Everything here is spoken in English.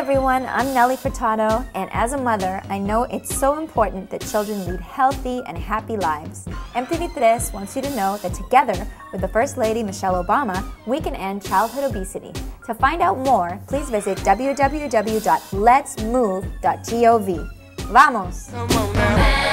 everyone, I'm Nelly Furtado, and as a mother, I know it's so important that children lead healthy and happy lives. MTV Tr3s wants you to know that together with the First Lady Michelle Obama, we can end childhood obesity. To find out more, please visit www.letsmove.gov. Vamos!